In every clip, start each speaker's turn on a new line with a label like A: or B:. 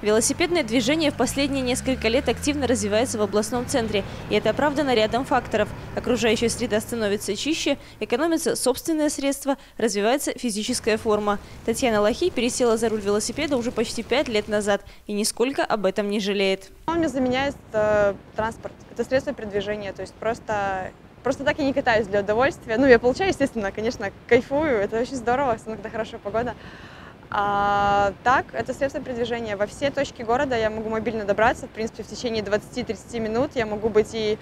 A: Велосипедное движение в последние несколько лет активно развивается в областном центре. И это оправдано рядом факторов. Окружающая среда становится чище, экономятся собственные средства, развивается физическая форма. Татьяна Лохи пересела за руль велосипеда уже почти пять лет назад и нисколько об этом не жалеет.
B: Он мне заменяет э, транспорт. Это средство передвижения. То есть просто Просто так я не катаюсь для удовольствия. Ну, я получаю, естественно, конечно, кайфую. Это очень здорово, особенно когда хорошая погода. А так, это средство передвижения. Во все точки города я могу мобильно добраться. В принципе, в течение 20-30 минут я могу быть и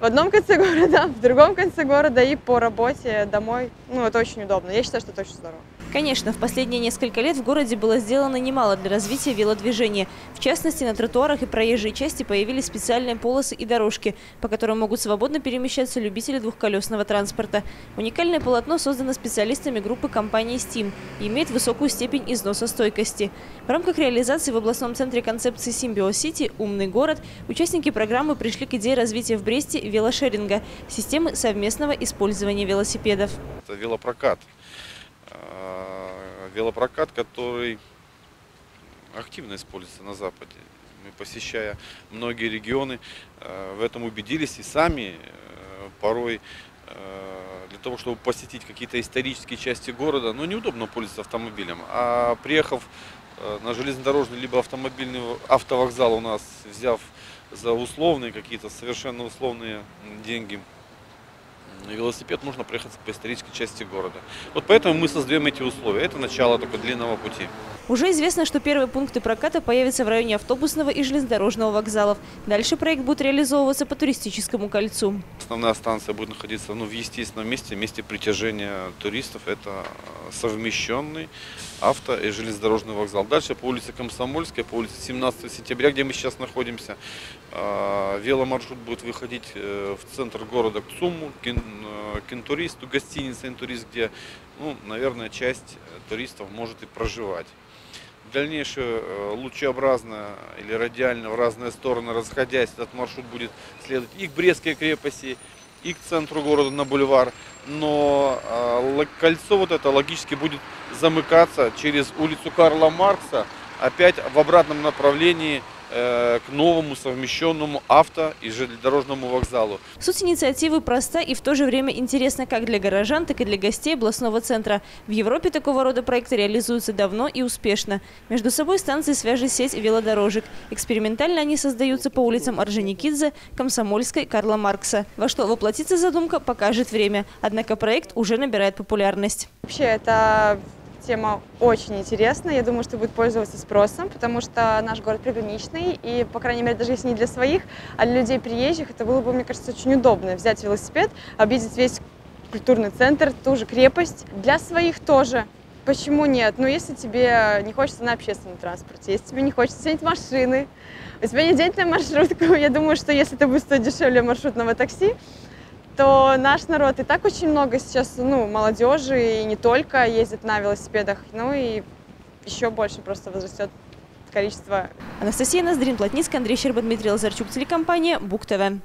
B: в одном конце города, в другом конце города и по работе домой. Ну, это очень удобно. Я считаю, что это очень здорово.
A: Конечно, в последние несколько лет в городе было сделано немало для развития велодвижения. В частности, на тротуарах и проезжей части появились специальные полосы и дорожки, по которым могут свободно перемещаться любители двухколесного транспорта. Уникальное полотно создано специалистами группы компании Steam и имеет высокую степень износостойкости. В рамках реализации в областном центре концепции Симбио-Сити «Умный город» участники программы пришли к идее развития в Бресте велошеринга – системы совместного использования велосипедов.
C: Это велопрокат велопрокат, который активно используется на Западе. Мы, посещая многие регионы, э, в этом убедились и сами э, порой э, для того, чтобы посетить какие-то исторические части города, ну, неудобно пользоваться автомобилем. А приехав на железнодорожный либо автомобильный автовокзал у нас, взяв за условные какие-то совершенно условные деньги велосипед нужно проехать по исторической части города. Вот поэтому мы создаем эти условия. Это начало такого длинного пути.
A: Уже известно, что первые пункты проката появятся в районе автобусного и железнодорожного вокзалов. Дальше проект будет реализовываться по туристическому кольцу.
C: Основная станция будет находиться ну, в естественном месте, месте притяжения туристов. Это совмещенный авто и железнодорожный вокзал. Дальше по улице Комсомольская, по улице 17 сентября, где мы сейчас находимся, а, веломаршрут будет выходить э, в центр города к ЦУМу, к Кентуристу, гостиница Интурист, где, ну, наверное, часть туристов может и проживать. Дальнейшее э, лучеобразно или радиально в разные стороны расходясь, этот маршрут будет следовать и к Брестской крепости, и к центру города на бульвар. Но э, кольцо вот это логически будет замыкаться через улицу Карла Маркса, опять в обратном направлении к новому совмещенному авто и железнодорожному вокзалу.
A: Суть инициативы проста и в то же время интересна как для горожан, так и для гостей областного центра. В Европе такого рода проекты реализуются давно и успешно. Между собой станции свяжет сеть велодорожек. Экспериментально они создаются по улицам Орджоникидзе, Комсомольской, Карла Маркса. Во что воплотится задумка, покажет время. Однако проект уже набирает популярность.
B: Вообще это Тема очень интересная, я думаю, что будет пользоваться спросом, потому что наш город приграничный, и, по крайней мере, даже если не для своих, а для людей приезжих, это было бы, мне кажется, очень удобно взять велосипед, объездить весь культурный центр, ту же крепость. Для своих тоже. Почему нет? Ну, если тебе не хочется на общественном транспорте, если тебе не хочется сидеть машины, у тебя нет денег на маршрутку, я думаю, что если это будет стоить дешевле маршрутного такси, то наш народ и так очень много сейчас, ну, молодежи и не только ездит на велосипедах, ну и еще больше просто возрастет количество.
A: Анастасия Ноздрин, Плотницкая, Андрей Щерба, Дмитрий Лазарчук, телекомпания БУК ТВ.